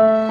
Uh...